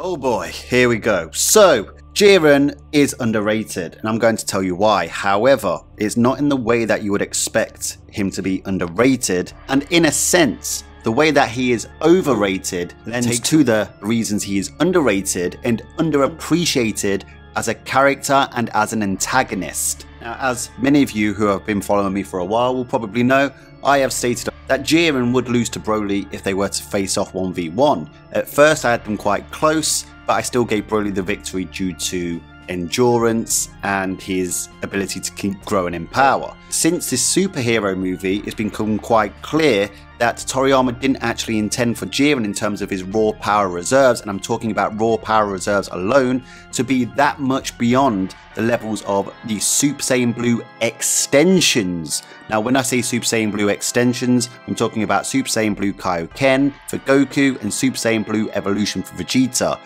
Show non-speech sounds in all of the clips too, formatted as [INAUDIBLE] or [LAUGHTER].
Oh boy, here we go. So, Jiren is underrated, and I'm going to tell you why. However, it's not in the way that you would expect him to be underrated, and in a sense, the way that he is overrated lends to the reasons he is underrated and underappreciated as a character and as an antagonist. Now, as many of you who have been following me for a while will probably know, I have stated that Jiren would lose to Broly if they were to face off 1v1. At first I had them quite close, but I still gave Broly the victory due to endurance and his ability to keep growing in power. Since this superhero movie, it's become quite clear that Toriyama didn't actually intend for Jiren in terms of his raw power reserves, and I'm talking about raw power reserves alone, to be that much beyond the levels of the Super Saiyan Blue extensions. Now, when I say Super Saiyan Blue extensions, I'm talking about Super Saiyan Blue Kaioken for Goku and Super Saiyan Blue Evolution for Vegeta.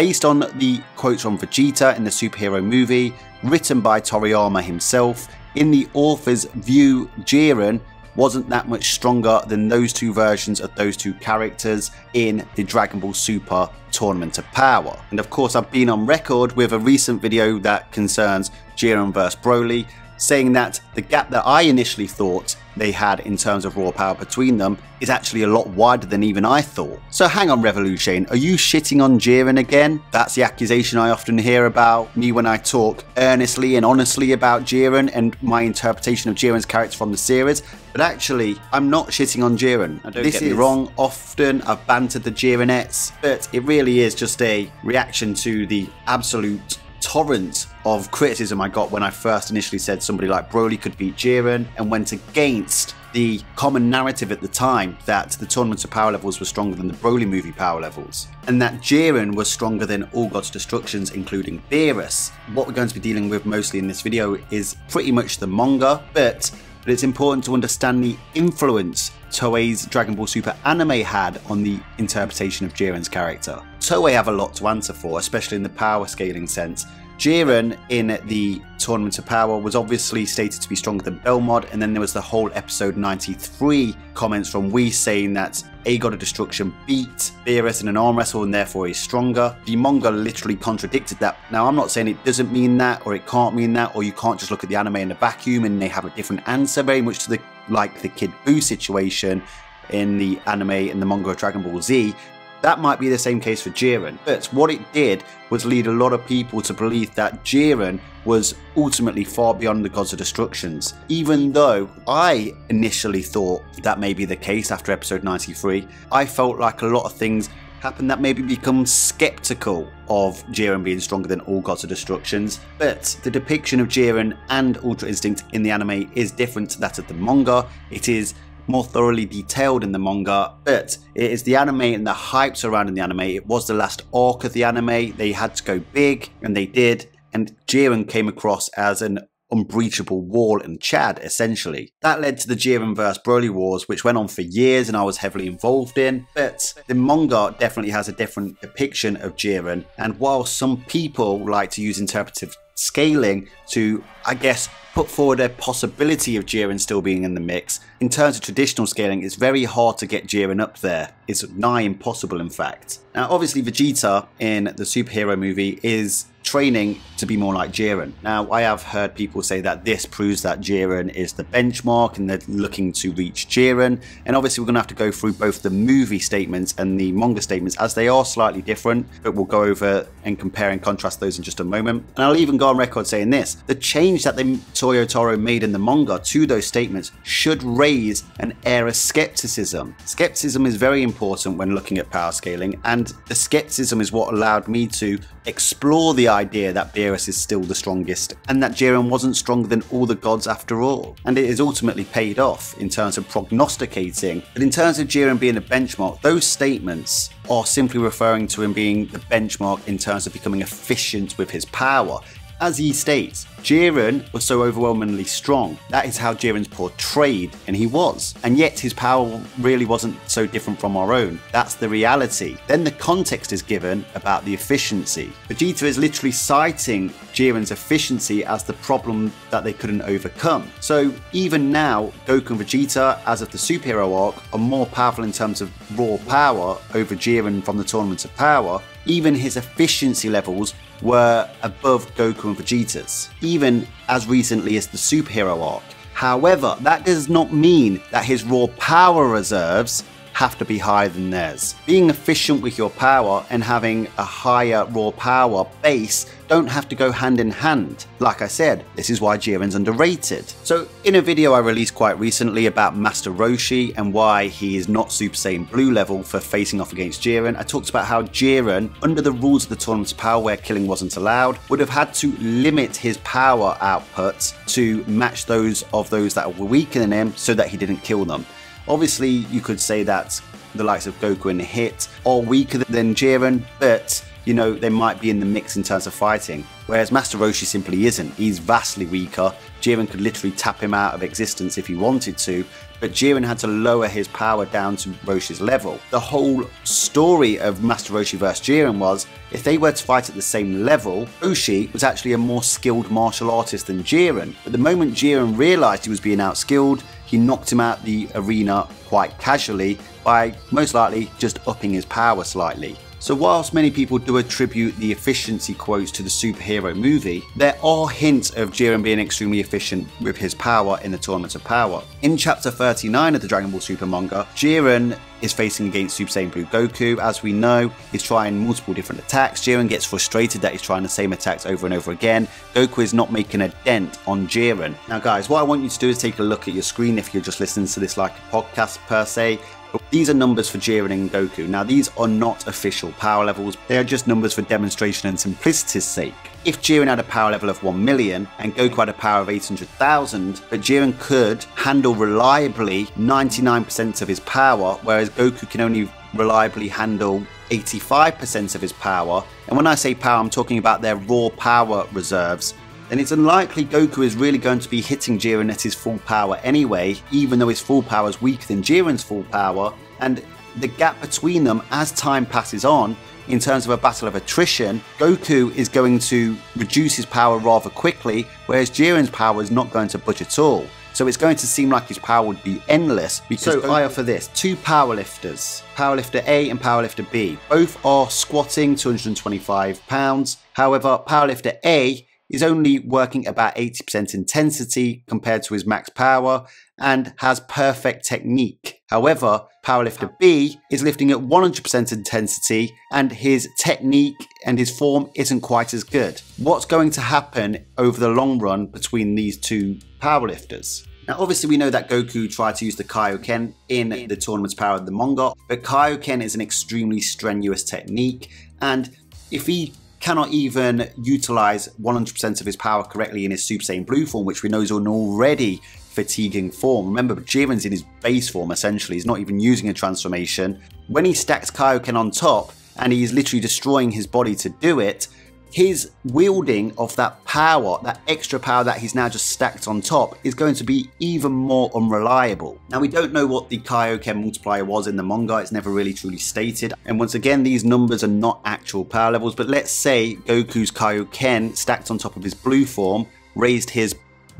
Based on the quotes from Vegeta in the superhero movie, written by Toriyama himself, in the author's view, Jiren wasn't that much stronger than those two versions of those two characters in the Dragon Ball Super Tournament of Power. And of course, I've been on record with a recent video that concerns Jiren vs Broly, saying that the gap that I initially thought they had in terms of raw power between them is actually a lot wider than even I thought. So hang on RevoluShane, are you shitting on Jiren again? That's the accusation I often hear about me when I talk earnestly and honestly about Jiren and my interpretation of Jiren's character from the series. But actually, I'm not shitting on Jiren. This is wrong. Often I've bantered the Jirenettes, but it really is just a reaction to the absolute torrent of criticism I got when I first initially said somebody like Broly could beat Jiren and went against the common narrative at the time that the Tournament of Power levels were stronger than the Broly movie power levels, and that Jiren was stronger than all Gods Destructions, including Beerus. What we're going to be dealing with mostly in this video is pretty much the manga, but but it's important to understand the influence Toei's Dragon Ball Super anime had on the interpretation of Jiren's character. Toei have a lot to answer for, especially in the power scaling sense, Jiren in the Tournament of Power was obviously stated to be stronger than Belmod, and then there was the whole episode 93 comments from Whis saying that A God of Destruction beat Beerus in an arm wrestle and therefore he's stronger. The manga literally contradicted that. Now, I'm not saying it doesn't mean that or it can't mean that, or you can't just look at the anime in a vacuum and they have a different answer, very much to the like the Kid Buu situation in the anime and the manga of Dragon Ball Z, that might be the same case for Jiren, but what it did was lead a lot of people to believe that Jiren was ultimately far beyond the Gods of Destructions. Even though I initially thought that may be the case after episode 93, I felt like a lot of things happened that made me become skeptical of Jiren being stronger than all Gods of Destructions, but the depiction of Jiren and Ultra Instinct in the anime is different to that of the manga. It is more thoroughly detailed in the manga, but it is the anime and the hype surrounding the anime. It was the last arc of the anime. They had to go big, and they did. And Jiren came across as an unbreachable wall and Chad, essentially. That led to the Jiren vs. Broly Wars, which went on for years and I was heavily involved in. But the manga definitely has a different depiction of Jiren, and while some people like to use interpretive scaling to, I guess, put forward a possibility of Jiren still being in the mix. In terms of traditional scaling, it's very hard to get Jiren up there. It's nigh impossible, in fact. Now, obviously, Vegeta in the superhero movie is training to be more like Jiren. Now, I have heard people say that this proves that Jiren is the benchmark and they're looking to reach Jiren. And obviously, we're going to have to go through both the movie statements and the manga statements as they are slightly different, but we'll go over and compare and contrast those in just a moment. And I'll even go on record saying this the change that the Toyotarou made in the manga to those statements should raise an air of skepticism. Skepticism is very important when looking at power scaling, and the skepticism is what allowed me to explore the idea that Beerus is still the strongest and that Jiren wasn't stronger than all the gods after all. And it is ultimately paid off in terms of prognosticating. But in terms of Jiren being a benchmark, those statements are simply referring to him being the benchmark in terms of becoming efficient with his power. As he states, Jiren was so overwhelmingly strong. That is how Jiren's portrayed, and he was. And yet his power really wasn't so different from our own. That's the reality. Then the context is given about the efficiency. Vegeta is literally citing Jiren's efficiency as the problem that they couldn't overcome. So even now, Goku and Vegeta, as of the superhero arc, are more powerful in terms of raw power over Jiren from the Tournament of Power even his efficiency levels were above Goku and Vegeta's, even as recently as the superhero arc. However, that does not mean that his raw power reserves have to be higher than theirs. Being efficient with your power and having a higher raw power base don't have to go hand in hand. Like I said, this is why Jiren's underrated. So in a video I released quite recently about Master Roshi and why he is not Super Saiyan Blue level for facing off against Jiren, I talked about how Jiren, under the rules of the tournament's power where killing wasn't allowed, would have had to limit his power output to match those of those that were weaker than him so that he didn't kill them. Obviously, you could say that the likes of Goku and Hit are weaker than Jiren, but you know, they might be in the mix in terms of fighting. Whereas Master Roshi simply isn't. He's vastly weaker. Jiren could literally tap him out of existence if he wanted to, but Jiren had to lower his power down to Roshi's level. The whole story of Master Roshi vs Jiren was, if they were to fight at the same level, Roshi was actually a more skilled martial artist than Jiren. But the moment Jiren realised he was being outskilled, he knocked him out the arena quite casually by most likely just upping his power slightly. So whilst many people do attribute the efficiency quotes to the superhero movie, there are hints of Jiren being extremely efficient with his power in the Tournament of Power. In chapter 39 of the Dragon Ball Super manga, Jiren is facing against Super Saiyan Blue Goku. As we know, he's trying multiple different attacks. Jiren gets frustrated that he's trying the same attacks over and over again. Goku is not making a dent on Jiren. Now guys, what I want you to do is take a look at your screen if you're just listening to this like a podcast per se. These are numbers for Jiren and Goku. Now these are not official power levels, they are just numbers for demonstration and simplicity's sake. If Jiren had a power level of 1 million and Goku had a power of 800,000, but Jiren could handle reliably 99% of his power, whereas Goku can only reliably handle 85% of his power. And when I say power, I'm talking about their raw power reserves then it's unlikely Goku is really going to be hitting Jiren at his full power anyway, even though his full power is weaker than Jiren's full power, and the gap between them as time passes on, in terms of a battle of attrition, Goku is going to reduce his power rather quickly, whereas Jiren's power is not going to budge at all. So it's going to seem like his power would be endless. Because so um, I offer this two powerlifters, powerlifter A and powerlifter B. Both are squatting 225 pounds. However, powerlifter A is only working about 80% intensity compared to his max power and has perfect technique. However, powerlifter B is lifting at 100% intensity and his technique and his form isn't quite as good. What's going to happen over the long run between these two powerlifters? Now, obviously, we know that Goku tried to use the Kaioken in the tournament's power of the manga, but Kaioken is an extremely strenuous technique, and if he cannot even utilize 100% of his power correctly in his Super Saiyan Blue form, which we know is an already fatiguing form. Remember, Jiren's in his base form essentially, he's not even using a transformation. When he stacks Kaioken on top, and he's literally destroying his body to do it, his wielding of that power, that extra power that he's now just stacked on top, is going to be even more unreliable. Now, we don't know what the Kaioken multiplier was in the manga, it's never really truly stated. And once again, these numbers are not actual power levels, but let's say Goku's Kaioken stacked on top of his blue form raised his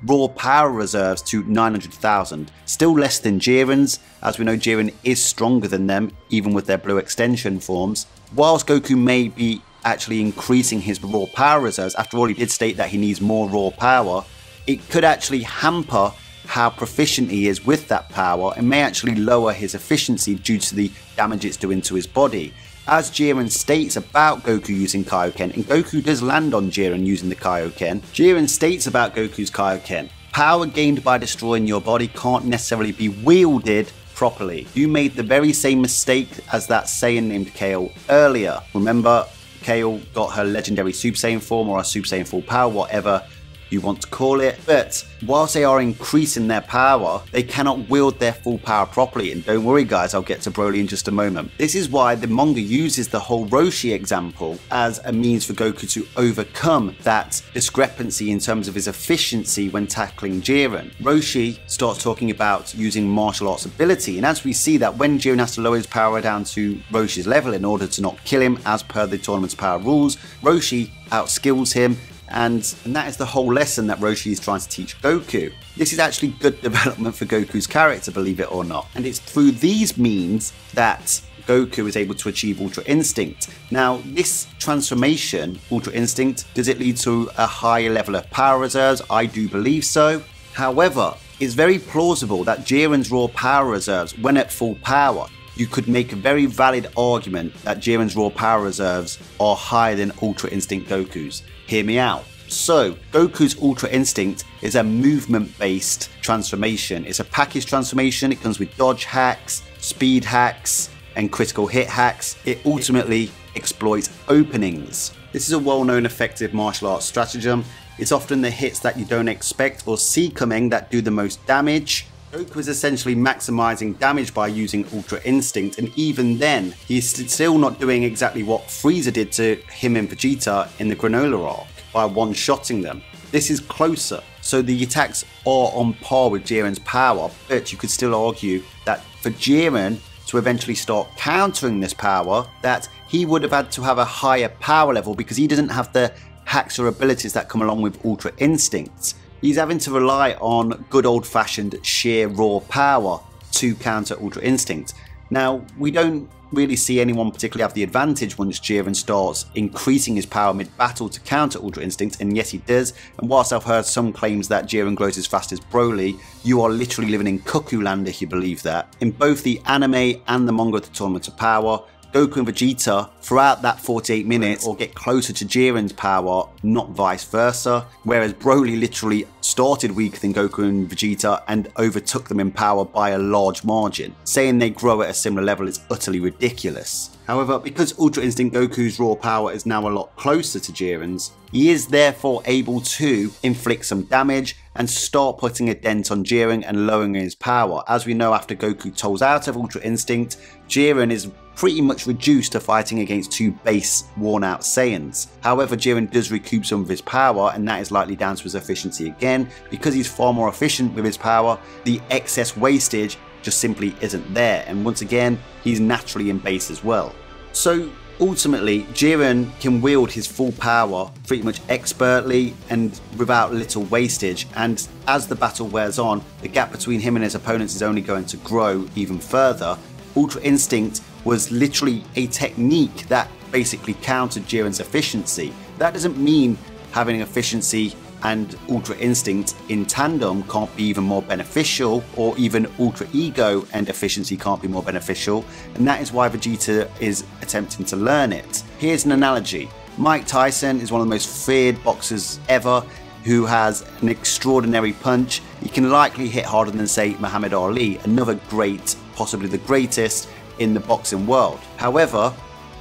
raw power reserves to 900,000. Still less than Jiren's, as we know Jiren is stronger than them, even with their blue extension forms. Whilst Goku may be actually increasing his raw power reserves, after all, he did state that he needs more raw power, it could actually hamper how proficient he is with that power and may actually lower his efficiency due to the damage it's doing to his body. As Jiren states about Goku using Kaioken, and Goku does land on Jiren using the Kaioken, Jiren states about Goku's Kaioken, power gained by destroying your body can't necessarily be wielded properly. You made the very same mistake as that Saiyan named Kale earlier. Remember, Kale got her legendary Super Saiyan form or a Super Saiyan full power, whatever you want to call it. But whilst they are increasing their power, they cannot wield their full power properly. And don't worry, guys, I'll get to Broly in just a moment. This is why the manga uses the whole Roshi example as a means for Goku to overcome that discrepancy in terms of his efficiency when tackling Jiren. Roshi starts talking about using martial arts ability, and as we see that when Jiren has to lower his power down to Roshi's level in order to not kill him as per the tournament's power rules, Roshi outskills him and, and that is the whole lesson that Roshi is trying to teach Goku. This is actually good [LAUGHS] development for Goku's character, believe it or not. And it's through these means that Goku is able to achieve Ultra Instinct. Now, this transformation, Ultra Instinct, does it lead to a higher level of power reserves? I do believe so. However, it's very plausible that Jiren's raw power reserves, when at full power, you could make a very valid argument that Jiren's raw power reserves are higher than Ultra Instinct Goku's. Hear me out. So, Goku's Ultra Instinct is a movement based transformation. It's a package transformation, it comes with dodge hacks, speed hacks, and critical hit hacks. It ultimately exploits openings. This is a well known effective martial arts stratagem. It's often the hits that you don't expect or see coming that do the most damage. Goku is essentially maximizing damage by using Ultra Instinct, and even then, he's still not doing exactly what Frieza did to him and Vegeta in the Granola arc by one-shotting them. This is closer, so the attacks are on par with Jiren's power, but you could still argue that for Jiren to eventually start countering this power, that he would have had to have a higher power level because he doesn't have the hacks or abilities that come along with Ultra Instincts. He's having to rely on good old fashioned sheer raw power to counter Ultra Instinct. Now, we don't really see anyone particularly have the advantage once Jiren starts increasing his power mid-battle to counter Ultra Instinct, and yes he does, and whilst I've heard some claims that Jiren grows as fast as Broly, you are literally living in cuckoo land if you believe that. In both the anime and the manga of the Tournament of Power, Goku and Vegeta throughout that 48 minutes or get closer to Jiren's power, not vice versa. Whereas Broly literally started weaker than Goku and Vegeta and overtook them in power by a large margin. Saying they grow at a similar level is utterly ridiculous. However, because Ultra Instinct Goku's raw power is now a lot closer to Jiren's, he is therefore able to inflict some damage and start putting a dent on Jiren and lowering his power. As we know after Goku tolls out of Ultra Instinct, Jiren is pretty much reduced to fighting against two base worn out Saiyans. However, Jiren does recoup some of his power and that is likely down to his efficiency again. Because he's far more efficient with his power, the excess wastage just simply isn't there and once again he's naturally in base as well. So ultimately Jiren can wield his full power pretty much expertly and without little wastage and as the battle wears on the gap between him and his opponents is only going to grow even further. Ultra Instinct was literally a technique that basically countered Jiren's efficiency. That doesn't mean having efficiency and Ultra Instinct in tandem can't be even more beneficial, or even Ultra Ego and efficiency can't be more beneficial, and that is why Vegeta is attempting to learn it. Here's an analogy Mike Tyson is one of the most feared boxers ever who has an extraordinary punch. He can likely hit harder than, say, Muhammad Ali, another great, possibly the greatest in the boxing world. However,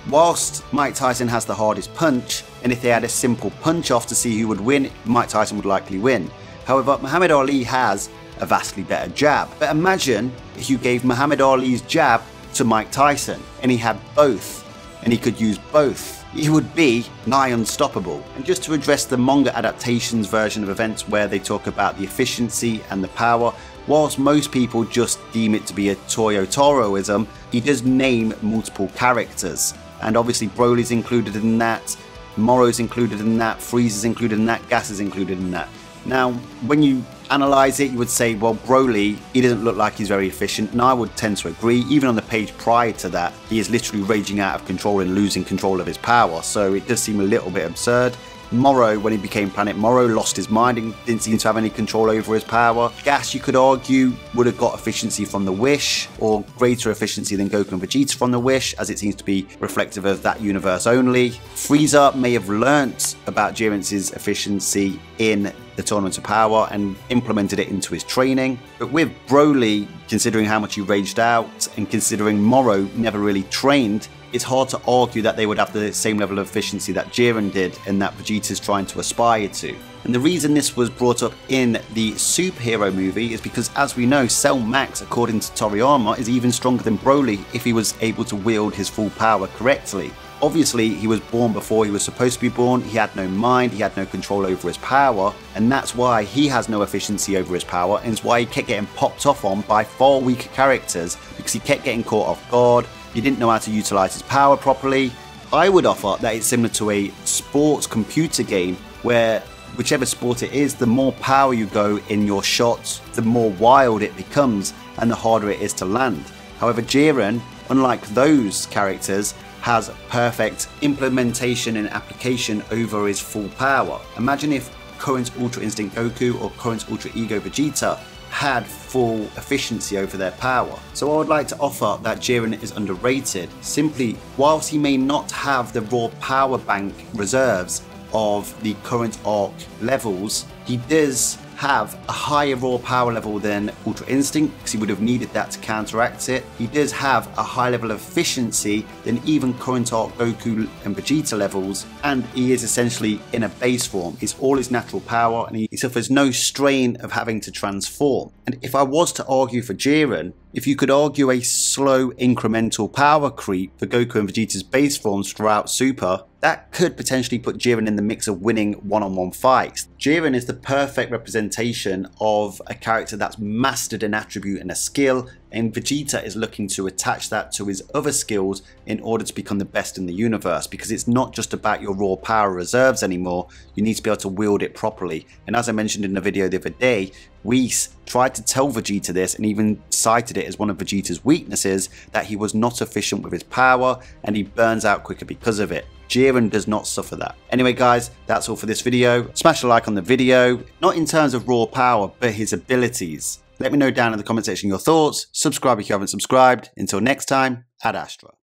whilst Mike Tyson has the hardest punch, and if they had a simple punch off to see who would win, Mike Tyson would likely win. However, Muhammad Ali has a vastly better jab. But imagine if you gave Muhammad Ali's jab to Mike Tyson and he had both, and he could use both. He would be nigh unstoppable. And just to address the manga adaptations version of events where they talk about the efficiency and the power, whilst most people just deem it to be a Toyotaroism, he does name multiple characters. And obviously Broly's included in that, Moro's included in that, Frieza's included in that, Gas is included in that. Now, when you analyze it, you would say, well, Broly, he doesn't look like he's very efficient, and I would tend to agree. Even on the page prior to that, he is literally raging out of control and losing control of his power, so it does seem a little bit absurd. Moro, when he became Planet Moro, lost his mind and didn't seem to have any control over his power. Gas, you could argue, would have got efficiency from the Wish, or greater efficiency than Goku and Vegeta from the Wish, as it seems to be reflective of that universe only. Frieza may have learnt about Jiren's efficiency in the Tournament of Power and implemented it into his training. But with Broly, considering how much he raged out, and considering Moro never really trained, it's hard to argue that they would have the same level of efficiency that Jiren did and that Vegeta's trying to aspire to. And the reason this was brought up in the superhero movie is because, as we know, Cell Max, according to Toriyama, is even stronger than Broly if he was able to wield his full power correctly. Obviously, he was born before he was supposed to be born, he had no mind, he had no control over his power, and that's why he has no efficiency over his power, and it's why he kept getting popped off on by far weaker characters because he kept getting caught off guard, he didn't know how to utilize his power properly. I would offer that it's similar to a sports computer game where whichever sport it is, the more power you go in your shots, the more wild it becomes and the harder it is to land. However, Jiren, unlike those characters, has perfect implementation and application over his full power. Imagine if current Ultra Instinct Goku or current Ultra Ego Vegeta had full efficiency over their power. So I would like to offer that Jiren is underrated. Simply, whilst he may not have the raw power bank reserves of the current arc levels, he does have a higher raw power level than Ultra Instinct because he would have needed that to counteract it. He does have a high level of efficiency than even current arc Goku and Vegeta levels, and he is essentially in a base form. He's all his natural power and he suffers no strain of having to transform. And if I was to argue for Jiren, if you could argue a slow incremental power creep for Goku and Vegeta's base forms throughout Super, that could potentially put Jiren in the mix of winning one-on-one fights. Jiren is the perfect representation of a character that's mastered an attribute and a skill and Vegeta is looking to attach that to his other skills in order to become the best in the universe because it's not just about your raw power reserves anymore, you need to be able to wield it properly. And as I mentioned in the video the other day, Whis tried to tell Vegeta this and even cited it as one of Vegeta's weaknesses that he was not efficient with his power and he burns out quicker because of it. Jiren does not suffer that. Anyway guys, that's all for this video. Smash a like on the video, not in terms of raw power, but his abilities. Let me know down in the comment section your thoughts. Subscribe if you haven't subscribed. Until next time, Ad Astra.